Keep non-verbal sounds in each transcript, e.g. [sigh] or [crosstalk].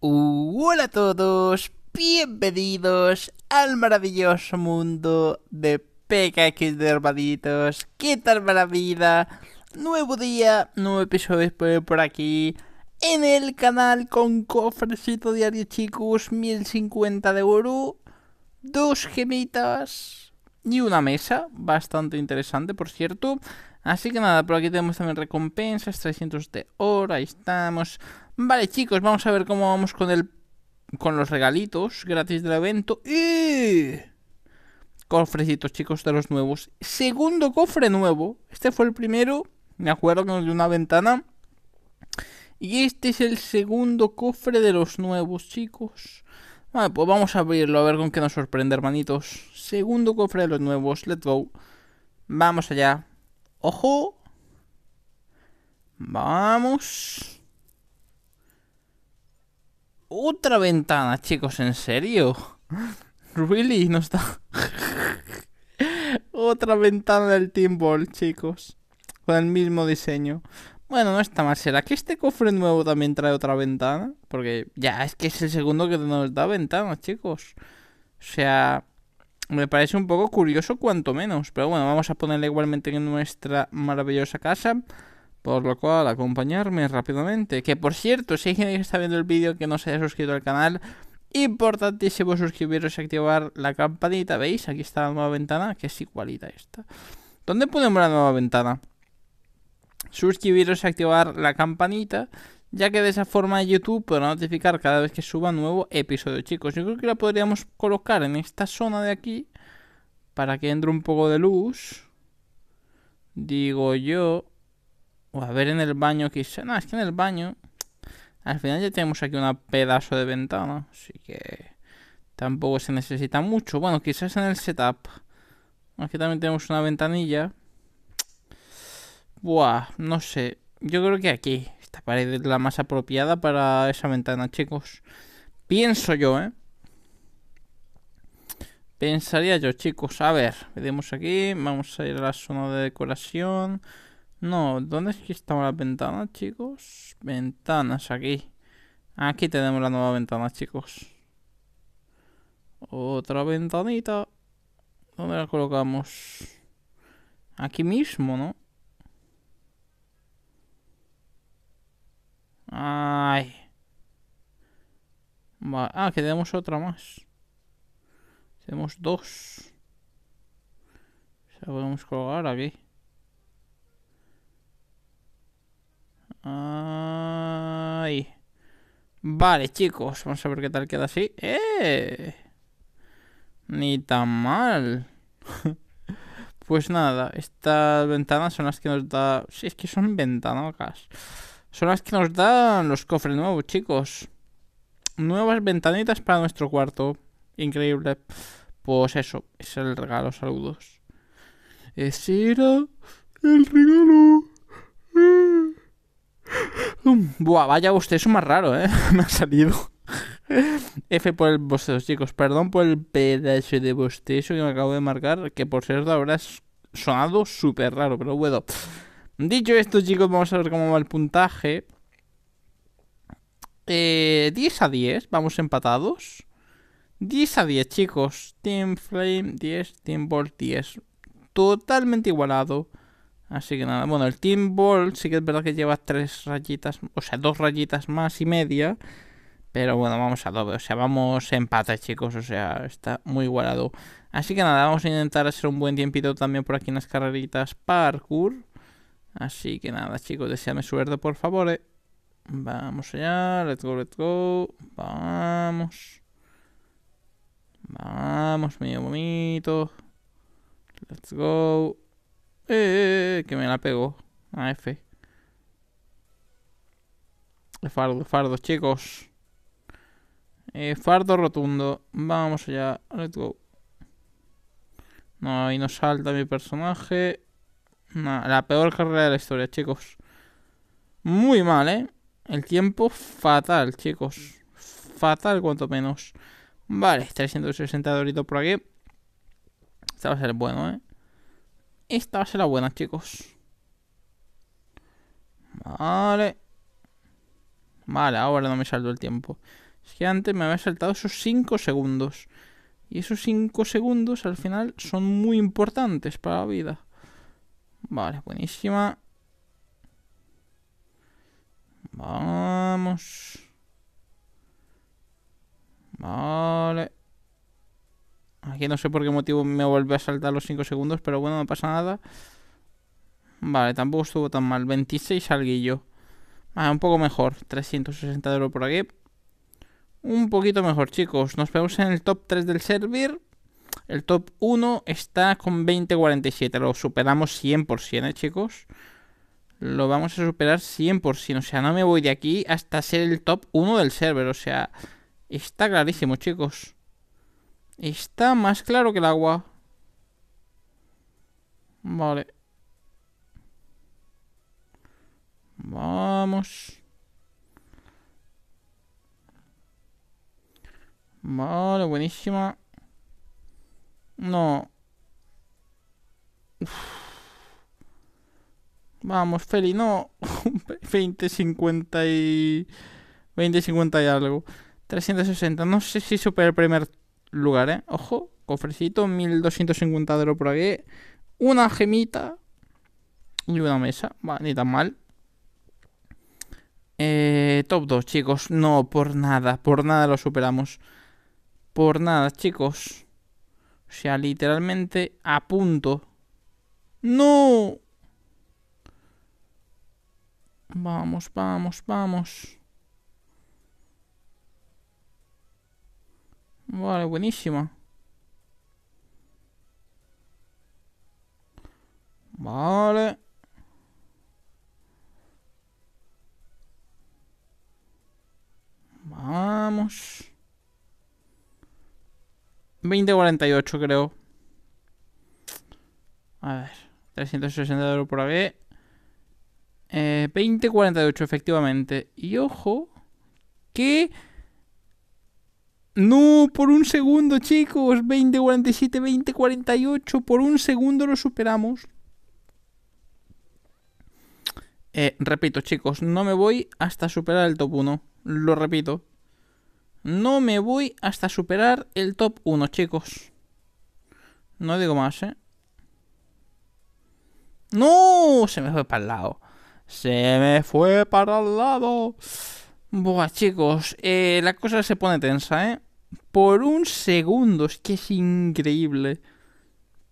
hola a todos, bienvenidos al maravilloso mundo de PKX de Hermanitos. ¿Qué tal maravilla? Nuevo día, nuevo episodio por aquí. En el canal con cofrecito diario chicos, 1050 de oro, dos gemitas y una mesa, bastante interesante por cierto. Así que nada, por aquí tenemos también recompensas, 300 de oro, ahí estamos. Vale, chicos, vamos a ver cómo vamos con el con los regalitos gratis del evento. ¡Y! Cofrecitos, chicos, de los nuevos. Segundo cofre nuevo. Este fue el primero, me acuerdo que nos dio una ventana. Y este es el segundo cofre de los nuevos, chicos. Vale, pues vamos a abrirlo, a ver con qué nos sorprende, hermanitos. Segundo cofre de los nuevos, let's go. Vamos allá. ¡Ojo! Vamos. Otra ventana, chicos, ¿en serio? ¿Really? No está. Otra ventana del Team Ball, chicos. Con el mismo diseño. Bueno, no está mal. ¿Será que este cofre nuevo también trae otra ventana? Porque ya, es que es el segundo que nos da ventanas, chicos. O sea, me parece un poco curioso cuanto menos. Pero bueno, vamos a ponerle igualmente en nuestra maravillosa casa. Por lo cual, acompañarme rápidamente. Que por cierto, si hay gente que está viendo el vídeo que no se haya suscrito al canal, importantísimo suscribiros y activar la campanita. ¿Veis? Aquí está la nueva ventana, que es igualita esta. ¿Dónde ponemos la nueva ventana? Suscribiros y activar la campanita. Ya que de esa forma YouTube podrá notificar cada vez que suba nuevo episodio, chicos. Yo creo que la podríamos colocar en esta zona de aquí. Para que entre un poco de luz. Digo yo. O a ver en el baño quizá. No, es que en el baño. Al final ya tenemos aquí una pedazo de ventana. Así que. Tampoco se necesita mucho. Bueno, quizás en el setup. Aquí también tenemos una ventanilla. Buah, no sé. Yo creo que aquí. Esta pared es la más apropiada para esa ventana, chicos. Pienso yo, ¿eh? Pensaría yo, chicos. A ver, vedemos aquí. Vamos a ir a la zona de decoración. No, ¿dónde es que estaba la ventana, chicos? Ventanas, aquí. Aquí tenemos la nueva ventana, chicos. Otra ventanita. ¿Dónde la colocamos? Aquí mismo, ¿no? Ay. Ah, que tenemos otra más. Tenemos dos. O sea, podemos colgar aquí. Ay. Vale, chicos. Vamos a ver qué tal queda así. ¡Eh! Ni tan mal. [laughs] pues nada, estas ventanas son las que nos da... Sí, es que son ventanas. Son las que nos dan los cofres nuevos, chicos. Nuevas ventanitas para nuestro cuarto. Increíble. Pues eso, es el regalo, saludos. Ese era el regalo. Buah, vaya bostezo más raro, ¿eh? [laughs] Me ha salido. F por el bostezo, chicos. Perdón por el pedazo de bostezo que me acabo de marcar. Que por cierto es sonado súper raro, pero bueno. Dicho esto, chicos, vamos a ver cómo va el puntaje. Eh, 10 a 10, vamos empatados. 10 a 10, chicos. Team Flame 10, Team Ball 10. Totalmente igualado. Así que nada, bueno, el Team Ball sí que es verdad que lleva tres rayitas, o sea, dos rayitas más y media. Pero bueno, vamos a doble, o sea, vamos empate, chicos, o sea, está muy igualado. Así que nada, vamos a intentar hacer un buen tiempito también por aquí en las carreritas parkour. Así que nada, chicos, deseame suerte, por favor. Eh. Vamos allá, let's go, let's go. Vamos. Vamos, mi bonito. Let's go. Eh, eh, que me la pegó. A F. Fardo, fardo, chicos. Eh, fardo rotundo. Vamos allá. Let's go. No, ahí nos salta mi personaje. No, la peor carrera de la historia, chicos. Muy mal, ¿eh? El tiempo fatal, chicos. Fatal, cuanto menos. Vale, 360 doritos por aquí. Este va a ser bueno, ¿eh? Esta va a ser la buena, chicos. Vale. Vale, ahora no me salto el tiempo. Es que antes me había saltado esos 5 segundos. Y esos 5 segundos al final son muy importantes para la vida. Vale, buenísima. Vamos. Vale. Aquí no sé por qué motivo me vuelve a saltar los 5 segundos, pero bueno, no pasa nada. Vale, tampoco estuvo tan mal. 26 alguillo. Vale, un poco mejor. 360 euros por aquí un poquito mejor, chicos. Nos vemos en el top 3 del server. El top 1 está con 20.47. Lo superamos 100%, ¿eh, chicos? Lo vamos a superar 100%. O sea, no me voy de aquí hasta ser el top 1 del server. O sea, está clarísimo, chicos. Está más claro que el agua. Vale. Vamos. Vale, buenísima. No. Vamos, Feli, no. [laughs] 20, 50 y... 20, 50 y algo. 360. No sé si supera el primer lugar, ¿eh? Ojo, cofrecito, 1250 de oro por aquí. Una gemita. Y una mesa. Va, ni tan mal. Eh, top 2, chicos. No, por nada. Por nada lo superamos por nada, chicos. O sea, literalmente a punto. ¡No! Vamos, vamos, vamos. Vale, buenísima. Vale. Vamos. 20.48 creo. A ver. 360 euros por AB. Eh, 20.48 efectivamente. Y ojo. Que... No, por un segundo, chicos. 20.47, 20.48. Por un segundo lo superamos. Eh, repito, chicos. No me voy hasta superar el top 1. Lo repito. No me voy hasta superar el top 1, chicos. No digo más, ¿eh? ¡No! Se me fue para el lado. Se me fue para el lado. Buah, chicos. Eh, la cosa se pone tensa, ¿eh? Por un segundo. Es que es increíble.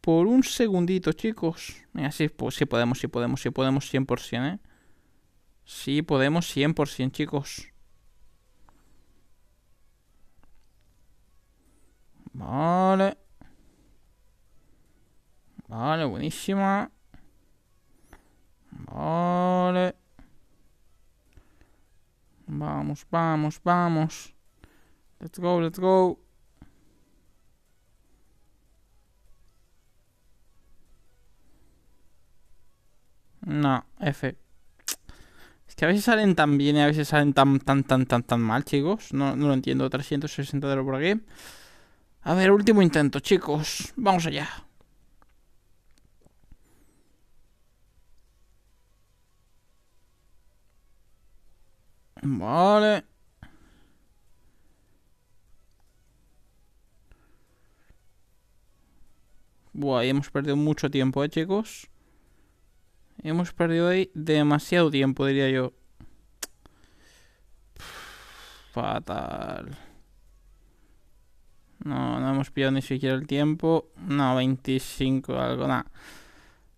Por un segundito, chicos. Mira, sí, sí podemos, sí podemos, sí podemos 100%, ¿eh? Sí podemos 100%, chicos. Vale. Vale, buenísima. Vale. Vamos, vamos, vamos. Let's go, let's go. No, F. Es que a veces salen tan bien y a veces salen tan, tan, tan, tan, tan mal, chicos. No, no lo entiendo. 360 de por aquí. A ver, último intento, chicos. Vamos allá. Vale. Buah, hemos perdido mucho tiempo, ¿eh, chicos? Hemos perdido ahí demasiado tiempo, diría yo. Fatal. No, no hemos pillado ni siquiera el tiempo. No, 25 algo, nada.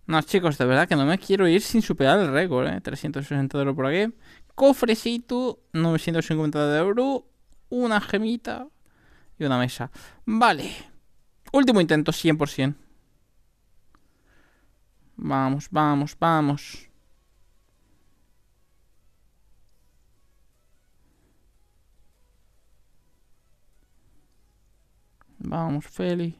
No, chicos, de verdad que no me quiero ir sin superar el récord, ¿eh? 360 euros por aquí. Cofrecito, 950 de euros. Una gemita y una mesa. Vale. Último intento, 100%. Vamos, vamos, vamos. Vamos, Feli.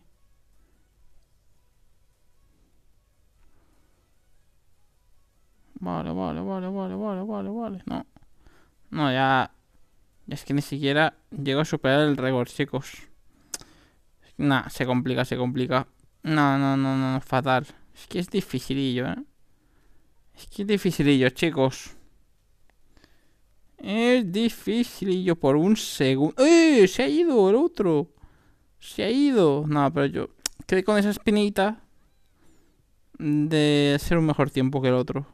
Vale, vale, vale, vale, vale, vale, vale. No. No, ya... Es que ni siquiera llego a superar el récord, chicos. Nah, se complica, se complica. No, no, no, no, fatal. Es que es dificilillo, ¿eh? Es que es dificilillo, chicos. Es yo por un segundo... ¡Eh! Se ha ido el otro. Se ha ido. No, pero yo quedé con esa espinita de ser un mejor tiempo que el otro.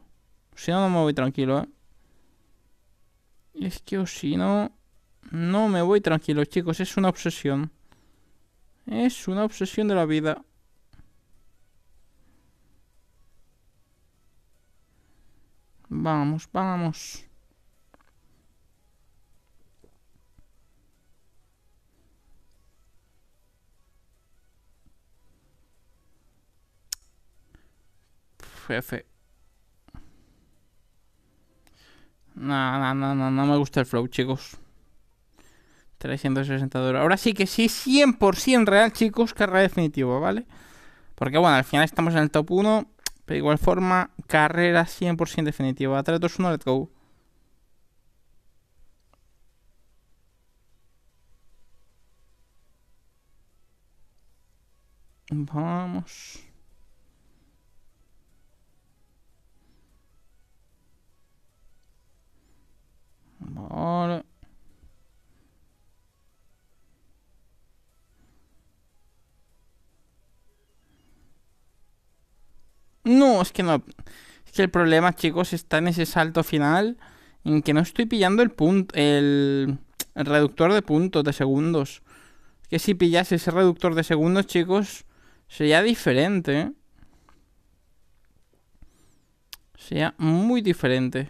Si no, no me voy tranquilo, ¿eh? Es que o si no... No me voy tranquilo, chicos. Es una obsesión. Es una obsesión de la vida. Vamos, vamos. F. No, no, no, no, no me gusta el flow, chicos. 360 dólares. Ahora sí que sí, 100% real, chicos, carrera definitiva, ¿vale? Porque bueno, al final estamos en el top 1. Pero de igual forma, carrera 100% definitiva. 3, 2, 1, let's go. Vamos. Es que no. Es que el problema, chicos, está en ese salto final. En que no estoy pillando el punto. El, el reductor de puntos de segundos. Es que si pillase ese reductor de segundos, chicos, sería diferente. ¿eh? Sería muy diferente.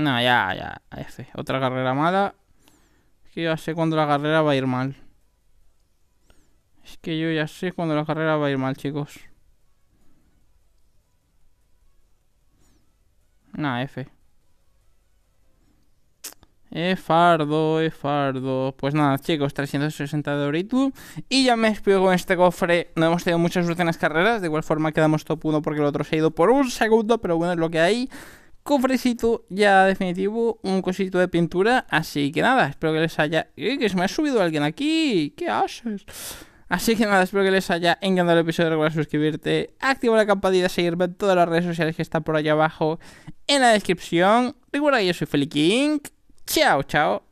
No, ya, ya, F. Otra carrera mala. Es que yo ya sé cuándo la carrera va a ir mal. Es que yo ya sé cuándo la carrera va a ir mal, chicos. Nah, F. E fardo, e fardo. Pues nada, chicos, 360 de Oritu. Y ya me despido con este cofre. No hemos tenido muchas suerte en las carreras. De igual forma quedamos top 1 porque el otro se ha ido por un segundo. Pero bueno, es lo que hay cofrecito ya definitivo, un cosito de pintura. Así que nada, espero que les haya... ¡Eh, que se me ha subido alguien aquí! ¿Qué haces? Así que nada, espero que les haya encantado el episodio. Recuerda suscribirte, activar la campanita, seguirme en todas las redes sociales que están por allá abajo en la descripción. Recuerda que yo soy Feliking. Chao, chao.